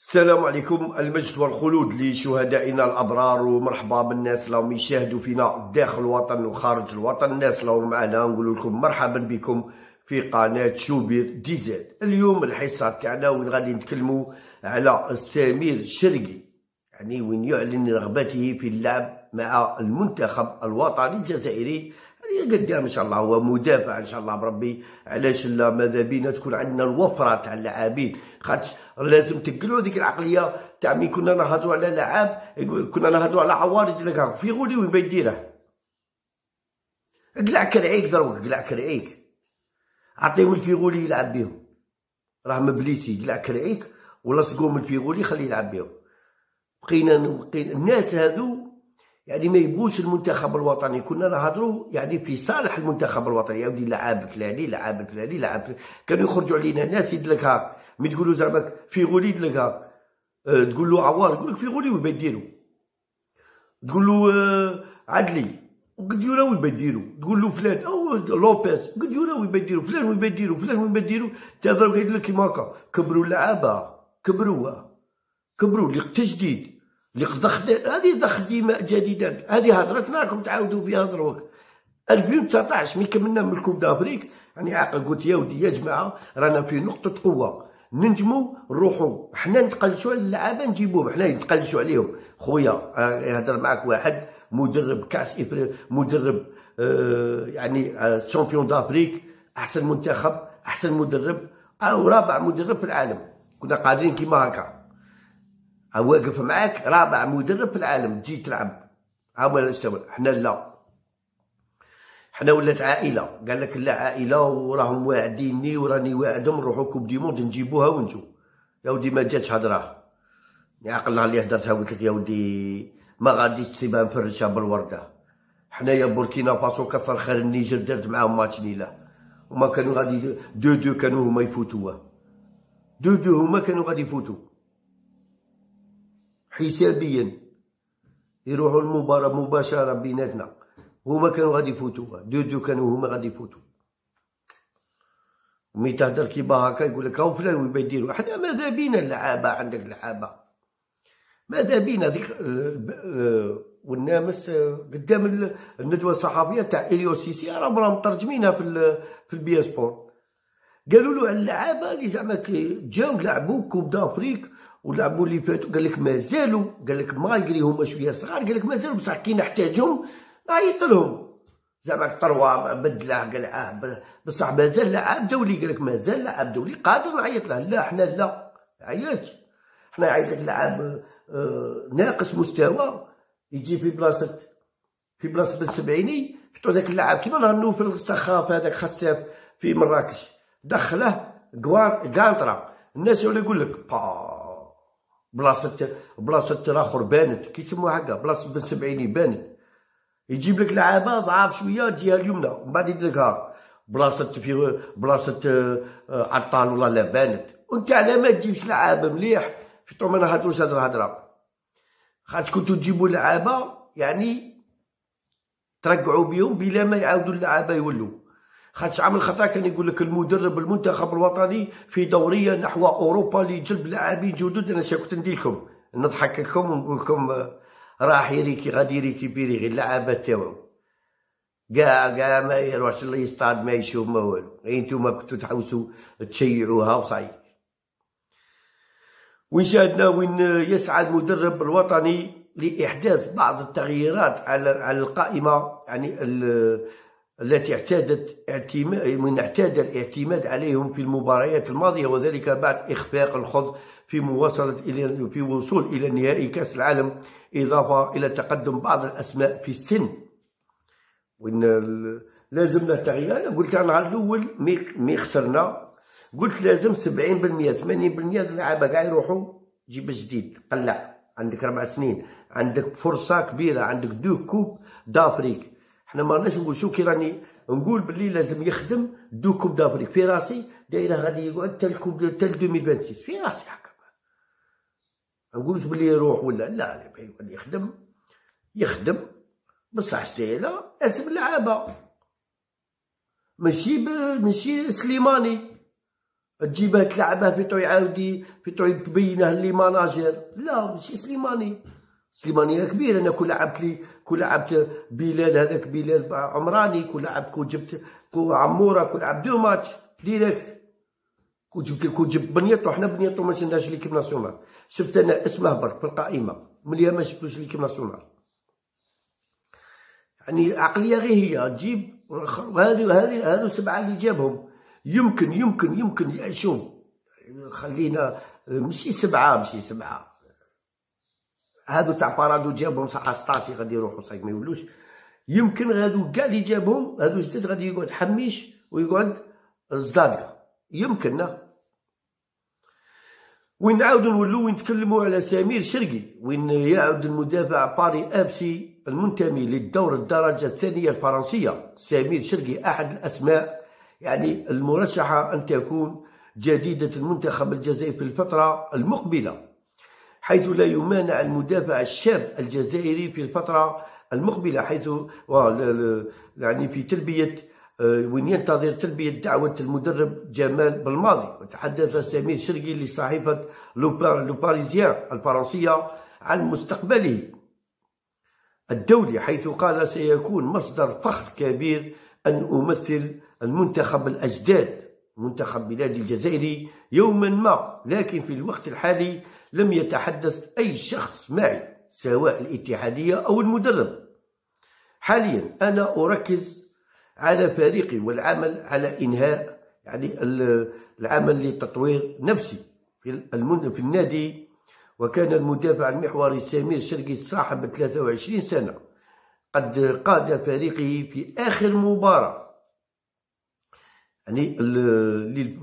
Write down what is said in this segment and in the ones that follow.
السلام عليكم المجد والخلود لشهدائنا الأبرار. ومرحبا بالناس اللي يشاهدوا فينا داخل الوطن وخارج الوطن. الناس اللي معنا نقول لكم مرحبا بكم في قناة شوبير دي زاد. اليوم الحصة تاعنا وين غادي نتكلموا على سمير الشرقي يعني وين يعلن رغبته في اللعب مع المنتخب الوطني الجزائري. قدام ان شاء الله هو مدافع إن شاء الله بربي علاش لا؟ ماذا بينا؟ تكون عندنا الوفرة تاع اللاعبين. خاطش لازم تقلوا ديك العقلية تاع مين كنا نهضروا على لعاب كنا نهضروا على عوار فيغولي وين يديره. قلع كرعيك دروك قلع كرعيك عطيهم لفيغولي يلعب بهم. راه مبليسي قلع كرعيك ولصقوهم لفيغولي خليه يلعب بهم. بقينا الناس هذو يعني ما يبغوش المنتخب الوطني. كنا نهضروا يعني في صالح المنتخب الوطني. يا ودي لعاب فلاني لعاب فلاني لعاب كانوا يخرجوا علينا ناس يدلك ها. mais تقولوا زعما فيغولي يدلك ها. أه تقول له عوار يقول لك فيغولي وين يديروا تقول له أه عدلان قديورة وين بيديروا تقول له فلان أو لوبيز قديورة وين بيديروا فلان وين بيديروا فلان وين بيديروا تهضر غير لك كيما هكا. كبروا اللعابة كبروا كبروا للتجديد هذه ضخ دماء جديدة. هذه هضرتنا راكم تعاودوا فيها دروك 2019 ملي كملنا من ال coupe d'Afrique يعني عاقل قلت يا ودي يا جماعة رانا في نقطة قوة. ننجموا نروحوا حنا نتقلشوا على اللعابة نجيبوهم. حنا نتقلشوا عليهم. خويا يهضر معك واحد مدرب كاس افريقيا مدرب آه يعني تشامبيون دافريك أحسن منتخب أحسن مدرب أو رابع مدرب في العالم. كنا قادرين كيما هكا. واقف معاك رابع مدرب في العالم تجي تلعب. هما حنا لا. حنا ولات عائلة. قال لك لا عائلة وراهم واعديني وراني واعدهم نروحو coupe du monde نجيبوها ونجو يا ودي ما جاتش هضره عقلنا اللي هدرتها قلت لك يا ودي ما غاديش تسيبها مفرشها بالوردة. حنايا بوركينا فاسو كثر خير النيجر درت معاهم match nul وما كانوا غادي دو دو كانوا هما يفوتوها دو دو هما كانوا غادي يفوتوا. حسابيا يروحوا المباراة مباشرة بيناتنا. هما كانوا غادي يفوتوا. دو دو كانوا هما غادي يفوتوا. mais تهدر كيما هكا يقول لك هاو فلان وين يديروا؟ حنا ماذا بينا اللعابة؟ عندك اللعابة. ماذا بينا؟ ذيك والنامس قدام الندوة الصحفية تاع أليو سيسي راهم راهم مترجمينها في في البين سبور قالوا له اللعابة اللي زعما جاو لعبوا coupe d'Afrique ولعبوا اللي فاتوا قال لك مازالوا قال لك malgré هما شوية صغار قال لك مازالوا بصح كي نحتاجهم نعيط لهم. زعما طروا بدله قال آه بصح مازال لاعب دولي قال لك مازال لاعب دولي قادر نعيط له. لا حنا لا عيطش حنا عيط لك لاعب آه ناقص مستوى يجي في بلاصة في بلاصة بن سبعيني حطوا ذاك اللاعب كيما نهار في السخاف هذاك خساف في مراكش. دخله قانطرة. الناس يقول لك بلاصه بلاصة الآخر بانت. كيسموها هكا بلاصة بن سبعيني بانت. يجيب لك لعابة ضعاف شوية تجيها اليمنى ومن بعد يدير لك ها بلاصة في بلاصة آه، عطال ولا لا بانت. وانت على ما تجيبش لعابة مليح في طول ما نهضروش هاد الهضرة. خاطر كنتو تجيبوا لعابة يعني ترقعوا بهم بلا ما يعاودوا اللعابة يولوا. خاطش عامل خطا كان يقول لك المدرب المنتخب الوطني في دورية نحو أوروبا لجلب لاعبين جدد. أنا كنت ندير لكم نضحك لكم ونقول لكم راح يريكي غادي يريكيبيري غير اللعابة تاعو. كاع كاع ما يروحش ليصطاد ما يشوف ما والو. انتوما كنتو تحوسوا تشيعوها وصاي. وين شاهدنا؟ وين يسعى المدرب الوطني لإحداث بعض التغييرات على على القائمة يعني التي اعتادت اعتماد من اعتاد الاعتماد عليهم في المباريات الماضية وذلك بعد إخفاق الخوض في مواصلة إلى في وصول إلى نهائي كأس العالم إضافة إلى تقدم بعض الأسماء في السن. وإن لازم تغيير. أنا قلت أنا الأول ملي خسرنا قلت لازم 70% 80% اللعابة كاع يروحوا جيب جديد قلع عندك أربع سنين عندك فرصة كبيرة عندك deux coupes d'Afrique. حنا ما راناش نقول شو كي راني نقول باللي لازم يخدم deux coupes d'Afrique في راسي دايره غادي يقعد حتى ال coupe حتى 2026 في راسي هكا. نقولش باللي يروح ولا لا يقعد يخدم. يخدم. بصح ستيلا لازم لعابة. ماشي ماشي سليماني. تجيبها تلعبها في طوي عاودي في طوي تبينه لي ماناجر لا ماشي سليماني. سليماني كبير أنا كون لعبت لي كون لعبت بلال هذاك بلال عمراني كون لعبت كون جبت كون عمورة كون لعب دو ماتش ديريكت. كون جبت كون جبت بنيطو حنا بنيطو ما شفناش ليكيب ناسيونال. شفت أنا اسمه برك في القائمة. ملي ما شفتوش ليكيب ناسيونال. يعني عقلية غير هي. تجيب وهذه وهذه هذو سبعة اللي جابهم. يمكن يمكن يمكن يعيشون. خلينا ماشي سبعة ماشي سبعة. هادو تاع بارادو جابهم صح 16 غادي يروحوا صحيح ما يولوش يمكن هادو كاع اللي جابهم هادو جدد غادي يقعد حميش ويقعد زدادكا يمكن وين نعاودو نولو وين نتكلموا على سمير شرقي وين يعود المدافع باري أبسي المنتمي للدور الدرجة الثانية الفرنسية. سمير شرقي أحد الأسماء يعني المرشحة أن تكون جديدة المنتخب الجزائري في الفترة المقبلة. حيث لا يمانع المدافع الشاب الجزائري في الفترة المقبلة حيث يعني في تلبية آه، وين ينتظر تلبية دعوة المدرب جمال بالماضي. وتحدث سمير شرقي لصحيفة لوباريزيان الفرنسية عن مستقبله الدولي حيث قال سيكون مصدر فخر كبير أن أمثل المنتخب الأجداد. منتخب بلاد الجزائر يوما ما لكن في الوقت الحالي لم يتحدث أي شخص معي سواء الاتحادية أو المدرب. حاليا أنا أركز على فريقي والعمل على إنهاء يعني العمل لتطوير نفسي في في النادي. وكان المدافع المحوري سمير شرقي صاحب 23 سنة قد قاد فريقه في آخر مباراة. يعني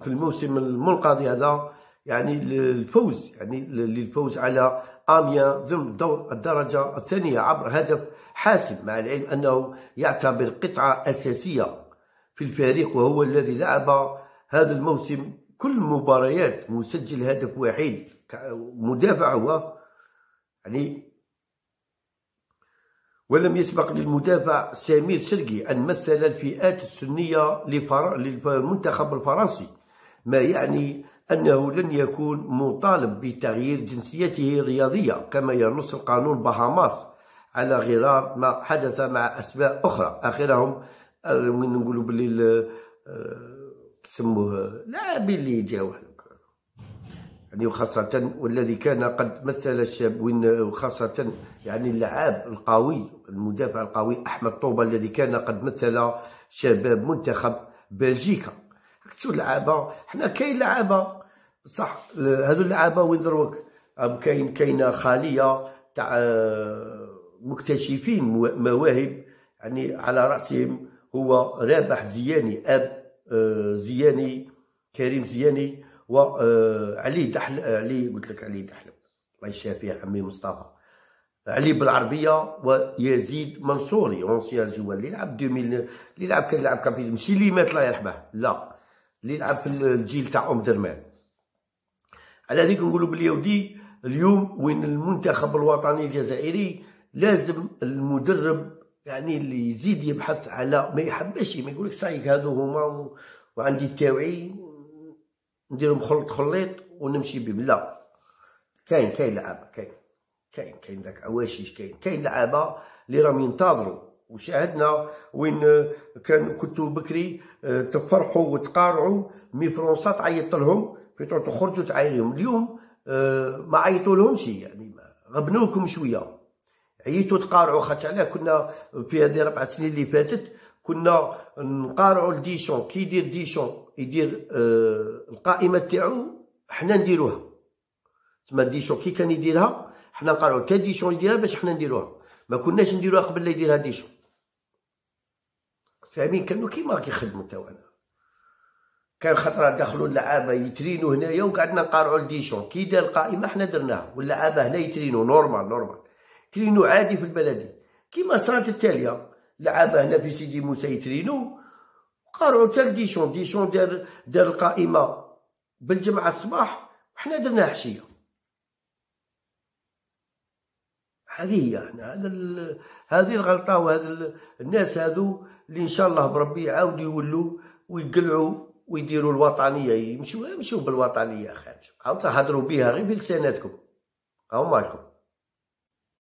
في الموسم المنقضي هذا يعني الفوز يعني للفوز على آميا ضمن دور الدرجة الثانية عبر هدف حاسم مع العلم أنه يعتبر قطعه اساسيه في الفريق وهو الذي لعب هذا الموسم كل المباريات مسجل هدف وحيد مدافع هو يعني ولم يسبق للمدافع سمير سرقي أن مثل الفئات السنية للمنتخب الفرنسي ما يعني أنه لن يكون مطالب بتغيير جنسيته الرياضية كما ينص القانون بهاماس على غرار ما حدث مع أسماء أخرى. آخرهم من نقولوا باللي كسموه لاعبين اللي جاوا يعني وخاصة والذي كان قد مثل الشاب وخاصة يعني اللعاب القوي المدافع القوي أحمد طوبة الذي كان قد مثل شباب منتخب بلجيكا. شو اللعابة؟ حنا كاين لعابة. صح هذو اللعابة وين دروك كاين كاينة خالية تاع مكتشفين مواهب يعني على رأسهم هو رابح زياني أب آه، زياني كريم زياني. وعلي آه، دحلب علي قلت لك علي دحلب. الله يشافيه عمي مصطفى. علي بالعربية ويزيد منصوري ancien joueur. اللي لعب 2000 اللي لعب كان يلعب كابيتان ماشي اللي مات الله يرحمه. لا. اللي لعب في الجيل تاع أم درمان. على هذيك نقولوا باليهودي اليوم وين المنتخب الوطني الجزائري لازم المدرب يعني اللي يزيد يبحث على ما يحبش ما يقولك صايك هادو هما وعندي التاوعي. نديرهم خلط خليط ونمشي بهم لا. كاين كاين لعابة كاين كاين كاين داك عواشيش كاين كاين لعابة اللي راهم ينتظروا. وشاهدنا وين كان كنتو بكري آه، تفرحوا وتقارعوا. mais فرنسا تعيط لهم في تخرجوا تعايرهم اليوم آه، ما عيطوا لهمش يعني غبنوكم شوية. عييتوا تقارعوا خاطر علاه. كنا في هذه ربع سنين اللي فاتت كنا نقارعوا لديشان كي يدير ديشان يدير آه القائمة تاعو حنا نديروها. تما ديشون كي كان يديرها حنا نقارعوا تا ديشون يديرها باش حنا نديروها. ما كناش نديروها قبل لا يديرها ديشون فاهمين؟ كانوا كيما كيخدموا تاعنا كان خطره دخلوا اللعابة يترينوا هنايا وقعدنا نقارعوا لديشون كي دار القائمة حنا درناها. واللعابة هنا يترينوا. نورمال نورمال. ترينو عادي في البلدي. كيما صرات التالية. لعابه هنا في سيدي موسى يترينو. قارعوا تال ديشون ديشون دار دار القائمة بالجمعة الصباح وحنا درنا عشيه هذه هي هذا هذه الغلطة وهذا الناس هذو اللي إن شاء الله بربي يعاودوا يولوا ويقلعوا ويديروا الوطنية يمشيو يمشيو بالوطنية أخي. عاود تهضروا بها غير بلساناتكم هاو مالكم